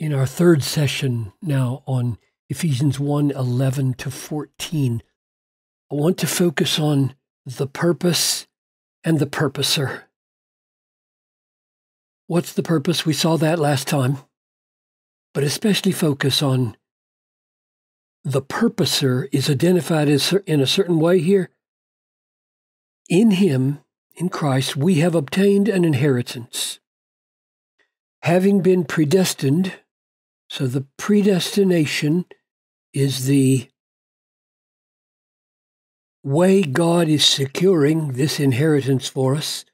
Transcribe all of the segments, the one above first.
in our third session now on Ephesians 1 11 to 14. I want to focus on the purpose and the purposer. What's the purpose? We saw that last time, but especially focus on the purposer is identified as in a certain way here. In him, in Christ, we have obtained an inheritance. Having been predestined so the predestination is the way God is securing this inheritance for us.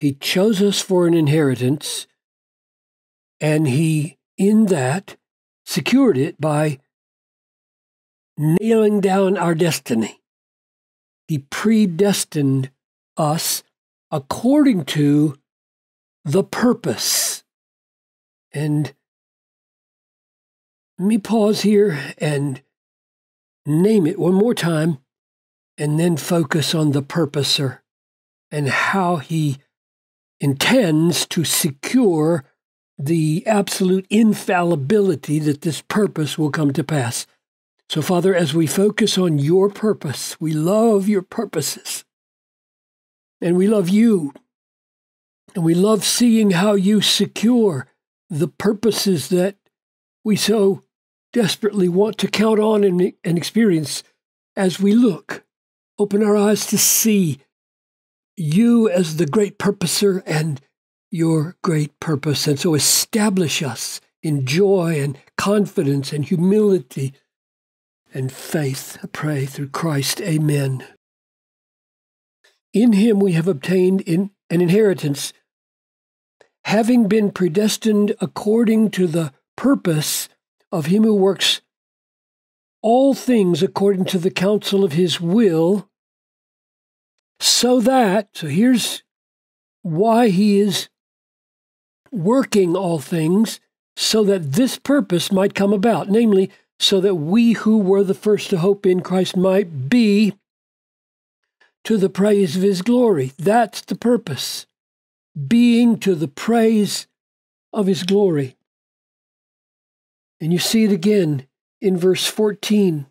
He chose us for an inheritance, and He, in that, secured it by nailing down our destiny. He predestined us according to the purpose. And let me pause here and name it one more time and then focus on the purposer and how he intends to secure the absolute infallibility that this purpose will come to pass. So, Father, as we focus on your purpose, we love your purposes. And we love you. And we love seeing how you secure the purposes that we so desperately want to count on and, and experience as we look. Open our eyes to see you as the great purposer and your great purpose. And so establish us in joy and confidence and humility and faith. I pray through Christ. Amen. In him we have obtained in an inheritance, having been predestined according to the purpose of him who works all things according to the counsel of his will, so that, so here's why he is working all things, so that this purpose might come about, namely, so that we who were the first to hope in Christ might be to the praise of his glory. That's the purpose. Being to the praise of his glory. And you see it again in verse 14,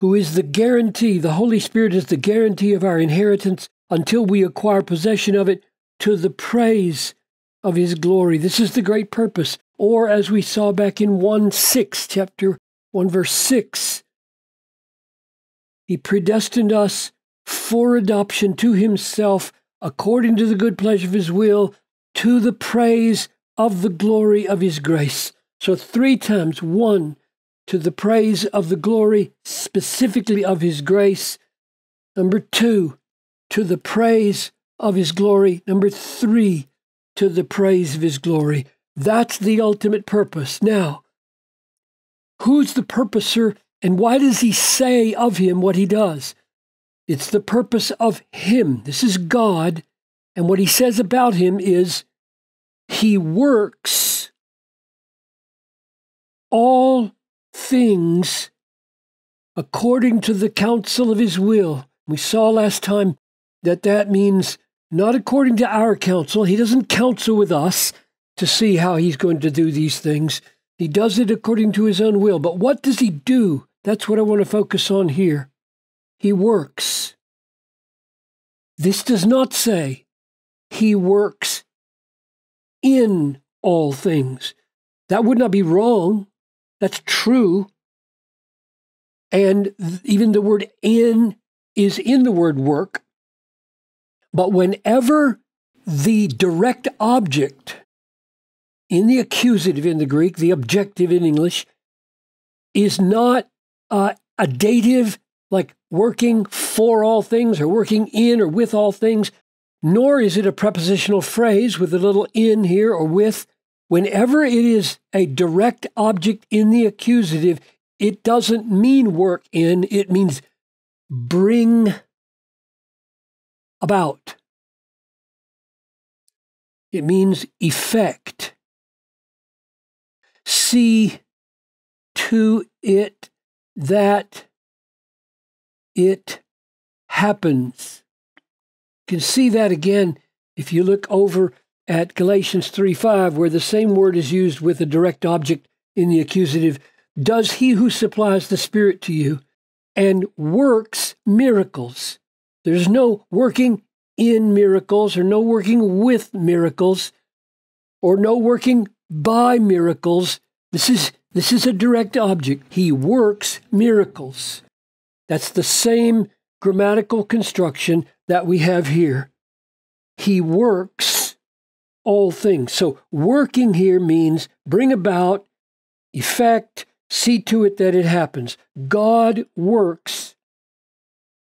who is the guarantee, the Holy Spirit is the guarantee of our inheritance until we acquire possession of it to the praise of his glory. This is the great purpose. Or as we saw back in 1 6, chapter 1, verse 6, he predestined us for adoption to himself according to the good pleasure of his will, to the praise of the glory of his grace. So, three times one, to the praise of the glory specifically of his grace. Number two, to the praise of his glory. Number three, to the praise of his glory. That's the ultimate purpose. Now, who's the purposer and why does he say of him what he does? It's the purpose of him. This is God. And what he says about him is he works all things according to the counsel of his will. We saw last time that that means not according to our counsel. He doesn't counsel with us to see how he's going to do these things. He does it according to his own will. But what does he do? That's what I want to focus on here. He works. This does not say he works in all things. That would not be wrong. That's true. And even the word in is in the word work. But whenever the direct object in the accusative in the Greek, the objective in English, is not uh, a dative like working for all things or working in or with all things, nor is it a prepositional phrase with a little in here or with. Whenever it is a direct object in the accusative, it doesn't mean work in, it means bring about. It means effect. See to it that it happens. You can see that again if you look over at Galatians 3 5, where the same word is used with a direct object in the accusative, does he who supplies the Spirit to you and works miracles. There's no working in miracles or no working with miracles or no working by miracles. This is this is a direct object. He works miracles. That's the same grammatical construction that we have here. He works all things. So working here means bring about, effect, see to it that it happens. God works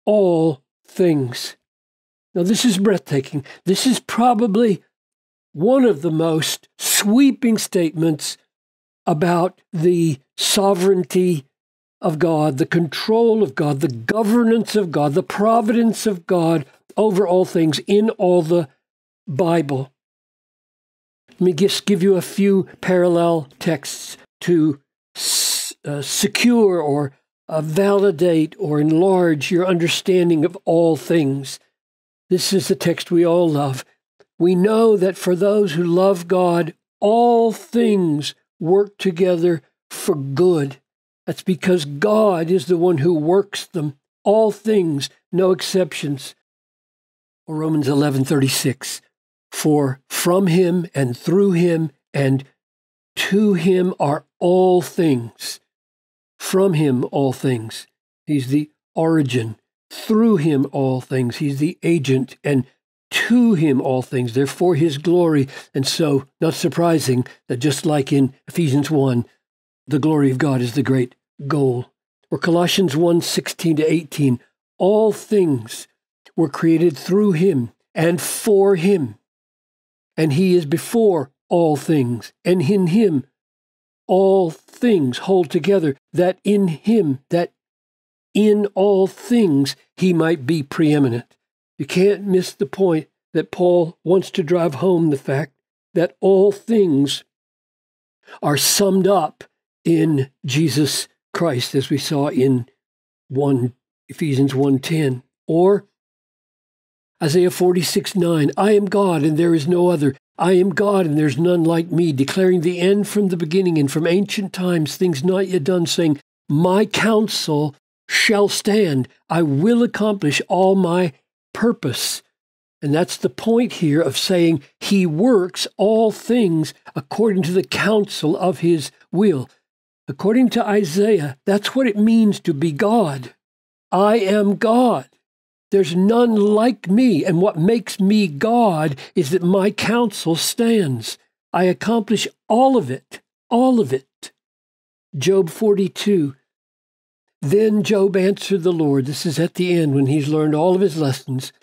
all things. Now, this is breathtaking. This is probably one of the most sweeping statements about the sovereignty of God, the control of God, the governance of God, the providence of God over all things in all the Bible. Let me just give you a few parallel texts to uh, secure or uh, validate or enlarge your understanding of all things. This is the text we all love. We know that for those who love God, all things work together for good. That's because God is the one who works them. All things, no exceptions. Or Romans 11:36. For from him and through him and to him are all things. From him, all things. He's the origin. Through him, all things. He's the agent. And to him, all things. They're for his glory. And so, not surprising that just like in Ephesians 1, the glory of God is the great goal. Or Colossians 1 16 to 18, all things were created through him and for him. And he is before all things. And in him all things hold together, that in him, that in all things he might be preeminent. You can't miss the point that Paul wants to drive home the fact that all things are summed up in Jesus Christ, as we saw in 1 Ephesians 1:10, or Isaiah 46 9, I am God and there is no other. I am God and there's none like me, declaring the end from the beginning and from ancient times, things not yet done, saying, My counsel shall stand. I will accomplish all my purpose. And that's the point here of saying he works all things according to the counsel of his will. According to Isaiah, that's what it means to be God. I am God. There's none like me, and what makes me God is that my counsel stands. I accomplish all of it, all of it. Job 42. Then Job answered the Lord. This is at the end when he's learned all of his lessons.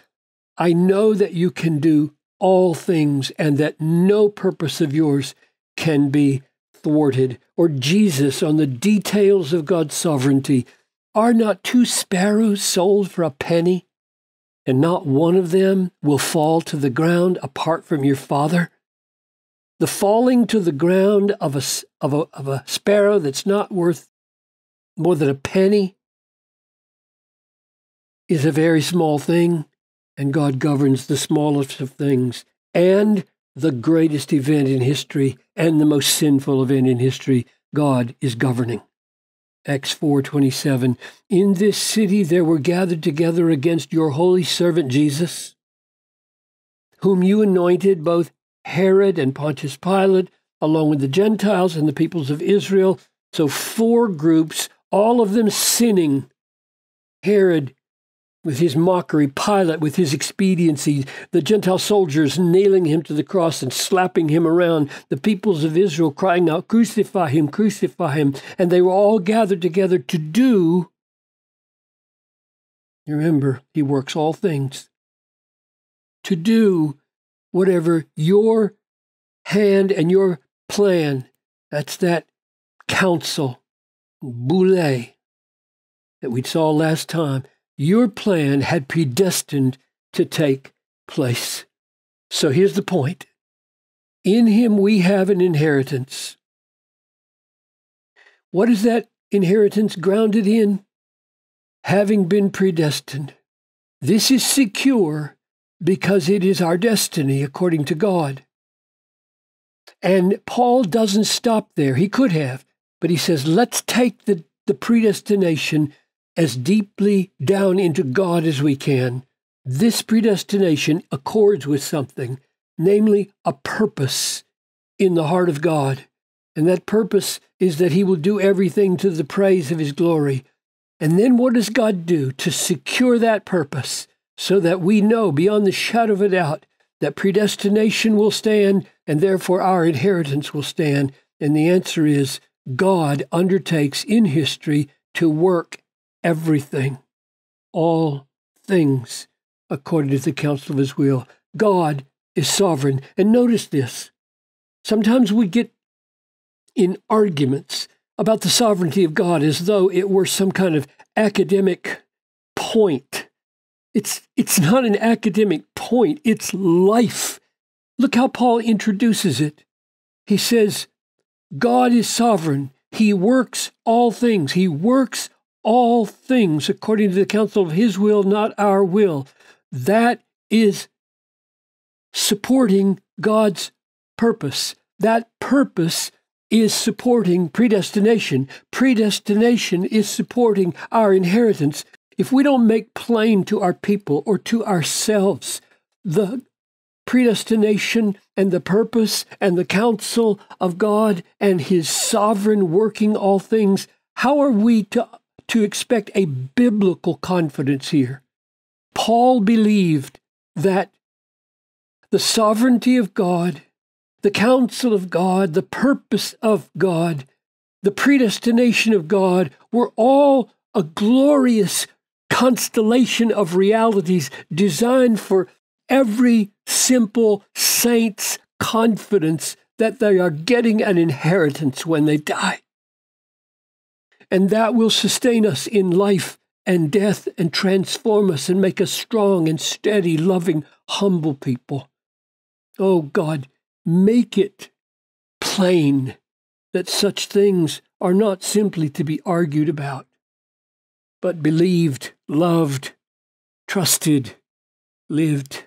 I know that you can do all things and that no purpose of yours can be thwarted. Or Jesus on the details of God's sovereignty. Are not two sparrows sold for a penny? And not one of them will fall to the ground apart from your Father? The falling to the ground of a, of a, of a sparrow that's not worth more than a penny is a very small thing, and God governs the smallest of things and the greatest event in history and the most sinful event in history. God is governing. Acts 4:27 In this city there were gathered together against your holy servant Jesus whom you anointed both Herod and Pontius Pilate along with the Gentiles and the peoples of Israel. So four groups all of them sinning. Herod with his mockery, Pilate with his expediency, the Gentile soldiers nailing him to the cross and slapping him around, the peoples of Israel crying out, Crucify him, crucify him. And they were all gathered together to do. Remember, he works all things. To do whatever your hand and your plan, that's that counsel, boule, that we saw last time your plan had predestined to take place. So here's the point In him we have an inheritance. What is that inheritance grounded in? Having been predestined. This is secure because it is our destiny according to God. And Paul doesn't stop there. He could have, but he says, let's take the, the predestination as deeply down into God as we can. This predestination accords with something, namely a purpose in the heart of God. And that purpose is that he will do everything to the praise of his glory. And then what does God do to secure that purpose so that we know beyond the shadow of a doubt that predestination will stand and therefore our inheritance will stand? And the answer is God undertakes in history to work everything, all things, according to the counsel of his will. God is sovereign. And notice this. Sometimes we get in arguments about the sovereignty of God as though it were some kind of academic point. It's, it's not an academic point, it's life. Look how Paul introduces it. He says, God is sovereign. He works all things. He works all things according to the counsel of His will, not our will. That is supporting God's purpose. That purpose is supporting predestination. Predestination is supporting our inheritance. If we don't make plain to our people or to ourselves the predestination and the purpose and the counsel of God and His sovereign working all things, how are we to, to expect a biblical confidence here? Paul believed that the sovereignty of God the counsel of God, the purpose of God, the predestination of God were all a glorious constellation of realities designed for every simple saint's confidence that they are getting an inheritance when they die. And that will sustain us in life and death and transform us and make us strong and steady, loving, humble people. Oh God, make it plain that such things are not simply to be argued about, but believed, loved, trusted, lived.